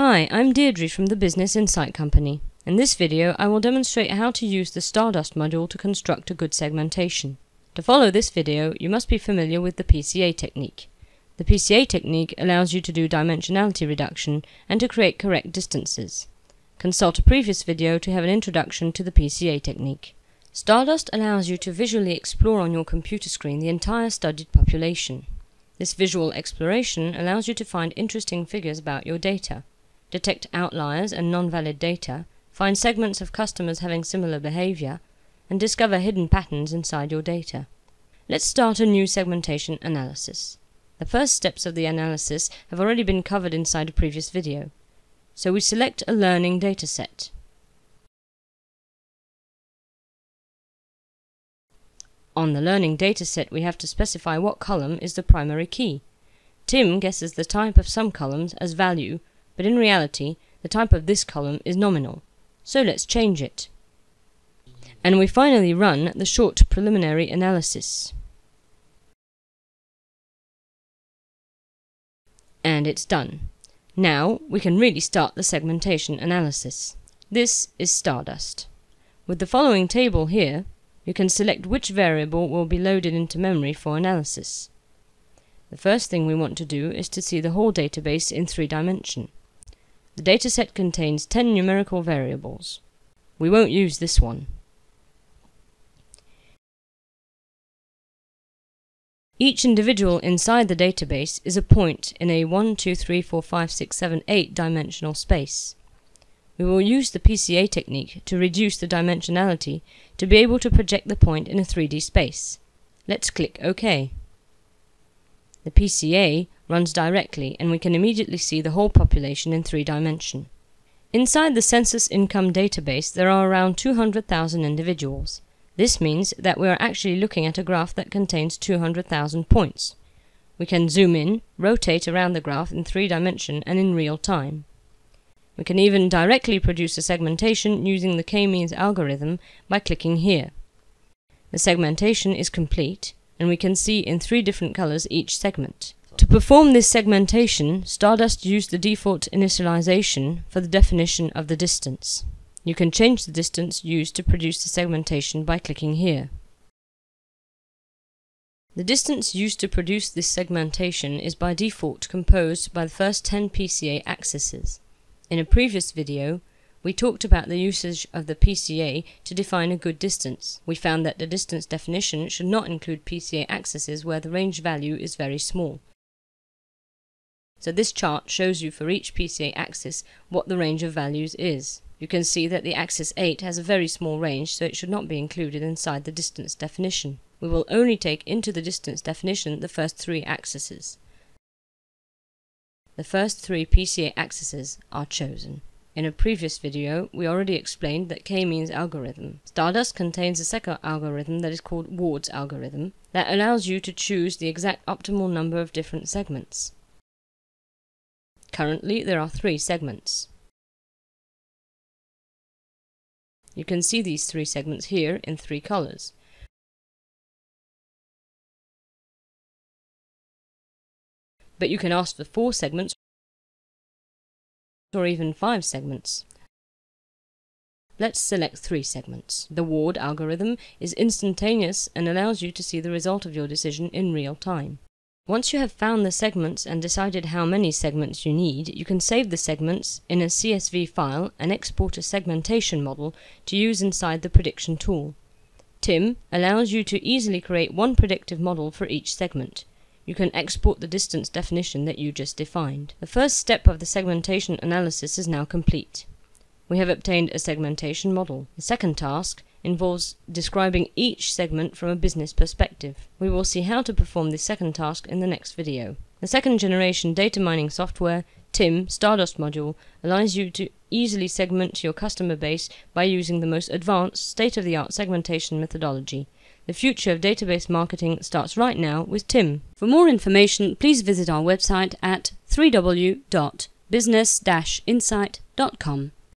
Hi, I'm Deirdre from the Business Insight Company. In this video, I will demonstrate how to use the Stardust module to construct a good segmentation. To follow this video, you must be familiar with the PCA technique. The PCA technique allows you to do dimensionality reduction and to create correct distances. Consult a previous video to have an introduction to the PCA technique. Stardust allows you to visually explore on your computer screen the entire studied population. This visual exploration allows you to find interesting figures about your data, detect outliers and non-valid data, find segments of customers having similar behavior, and discover hidden patterns inside your data. Let's start a new segmentation analysis. The first steps of the analysis have already been covered inside a previous video. So we select a learning dataset. On the learning dataset we have to specify what column is the primary key. Tim guesses the type of some columns as value, but in reality the type of this column is nominal. So let's change it. And we finally run the short preliminary analysis. And it's done. Now we can really start the segmentation analysis. This is Stardust. With the following table here, you can select which variable will be loaded into memory for analysis. The first thing we want to do is to see the whole database in three dimension. The dataset contains 10 numerical variables. We won't use this one. Each individual inside the database is a point in a 1, 2, 3, 4, 5, 6, 7, 8 dimensional space. We will use the PCA technique to reduce the dimensionality to be able to project the point in a 3D space. Let's click OK. The PCA runs directly and we can immediately see the whole population in 3 dimension. Inside the census income database there are around 200,000 individuals. This means that we are actually looking at a graph that contains 200,000 points. We can zoom in, rotate around the graph in 3 dimension and in real time. We can even directly produce a segmentation using the k-means algorithm by clicking here. The segmentation is complete, and we can see in three different colors each segment. To perform this segmentation, Stardust used the default initialization for the definition of the distance. You can change the distance used to produce the segmentation by clicking here. The distance used to produce this segmentation is by default composed by the first 10 PCA axes. In a previous video, we talked about the usage of the PCA to define a good distance. We found that the distance definition should not include PCA axes where the range value is very small. So this chart shows you for each PCA axis what the range of values is. You can see that the axis 8 has a very small range, so it should not be included inside the distance definition. We will only take into the distance definition the first three axes. The first three PCA axes are chosen. In a previous video, we already explained that k-means algorithm. Stardust contains a second algorithm that is called Ward's algorithm that allows you to choose the exact optimal number of different segments. Currently, there are three segments. You can see these three segments here in three colors. but you can ask for four segments or even five segments. Let's select three segments. The Ward algorithm is instantaneous and allows you to see the result of your decision in real time. Once you have found the segments and decided how many segments you need, you can save the segments in a CSV file and export a segmentation model to use inside the prediction tool. TIM allows you to easily create one predictive model for each segment you can export the distance definition that you just defined. The first step of the segmentation analysis is now complete. We have obtained a segmentation model. The second task involves describing each segment from a business perspective. We will see how to perform this second task in the next video. The second generation data mining software, TIM Stardust module, allows you to easily segment your customer base by using the most advanced, state-of-the-art segmentation methodology. The future of database marketing starts right now with Tim. For more information, please visit our website at www.business-insight.com.